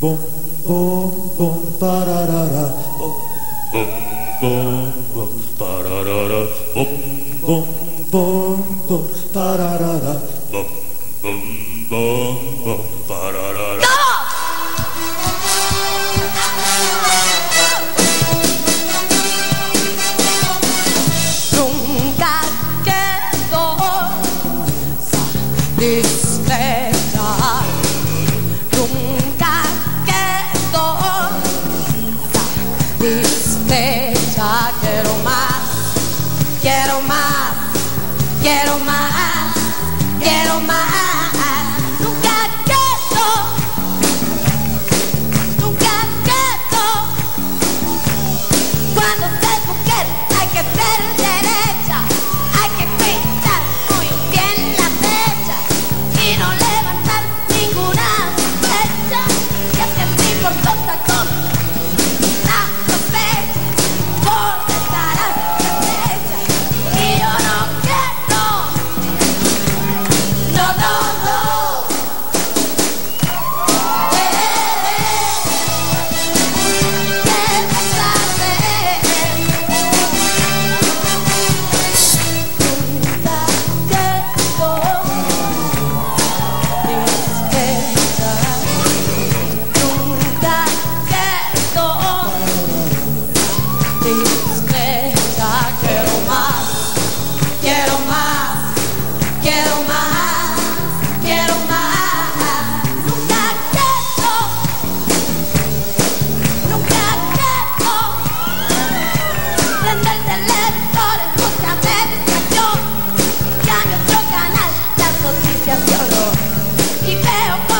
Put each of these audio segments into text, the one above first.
bom, bom, bom, pararara, pararara. Nunca quedó. Quiero más, quiero más, quiero más, quiero más. He fell.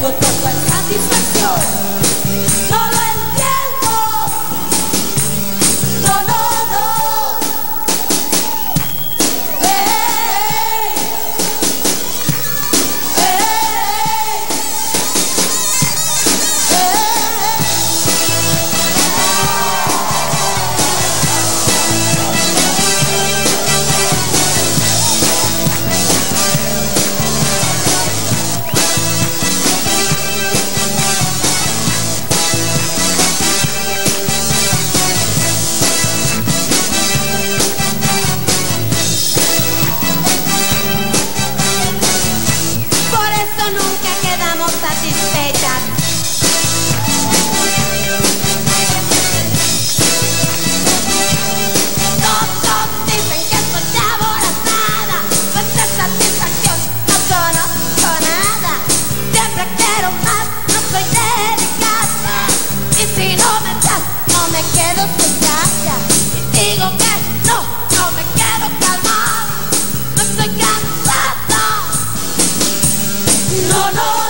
tengo total satisfacción. No no, no.